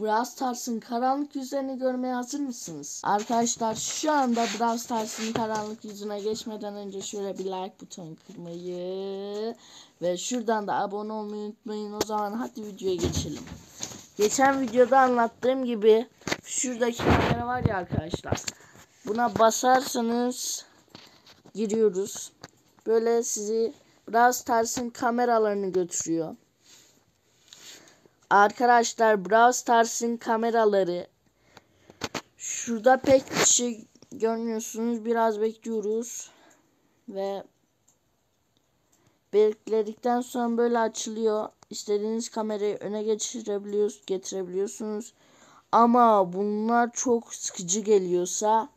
Brawl Stars'ın karanlık yüzlerini görmeye hazır mısınız? Arkadaşlar şu anda Brawl Stars'ın karanlık yüzüne geçmeden önce şöyle bir like butonu kırmayı ve şuradan da abone olmayı unutmayın. O zaman hadi videoya geçelim. Geçen videoda anlattığım gibi şuradaki kamera var ya arkadaşlar. Buna basarsanız giriyoruz. Böyle sizi Brawl Stars'ın kameralarını götürüyor. Arkadaşlar Brawl Stars'ın kameraları şurada pek bir şey görmüyorsunuz. Biraz bekliyoruz. Ve bekledikten sonra böyle açılıyor. İstediğiniz kamerayı öne geçirebiliyorsunuz, getirebiliyorsunuz. Ama bunlar çok sıkıcı geliyorsa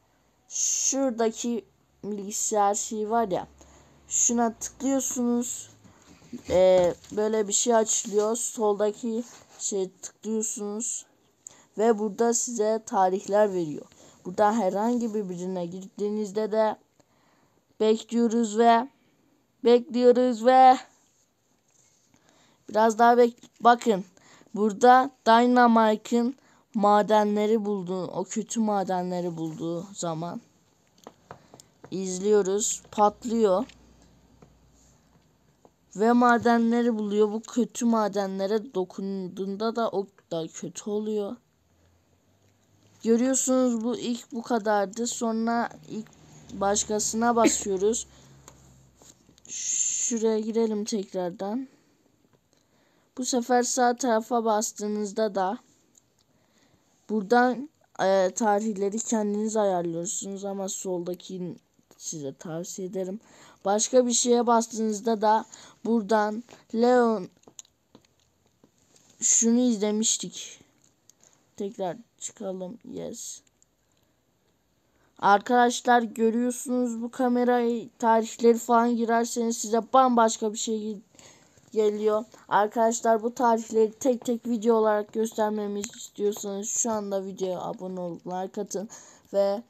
şuradaki bilgisayar şey var ya şuna tıklıyorsunuz. Ee, böyle bir şey açılıyor. Soldaki şey tıklıyorsunuz ve burada size tarihler veriyor. Burada herhangi bir birine girdiğinizde de bekliyoruz ve bekliyoruz ve biraz daha bek bakın burada Dynamite'ın madenleri bulduğu o kötü madenleri bulduğu zaman izliyoruz patlıyor ve madenleri buluyor. Bu kötü madenlere dokunduğunda da o da kötü oluyor. Görüyorsunuz bu ilk bu kadardı. Sonra ilk başkasına basıyoruz. Şuraya girelim tekrardan. Bu sefer sağ tarafa bastığınızda da buradan e, tarihleri kendiniz ayarlıyorsunuz ama soldaki size tavsiye ederim. Başka bir şeye bastığınızda da buradan Leon şunu izlemiştik. Tekrar çıkalım. Yes. Arkadaşlar görüyorsunuz bu kamerayı tarihleri falan girerseniz size bambaşka bir şey geliyor. Arkadaşlar bu tarihleri tek tek video olarak göstermemi istiyorsanız şu anda videoya abone olup like atın ve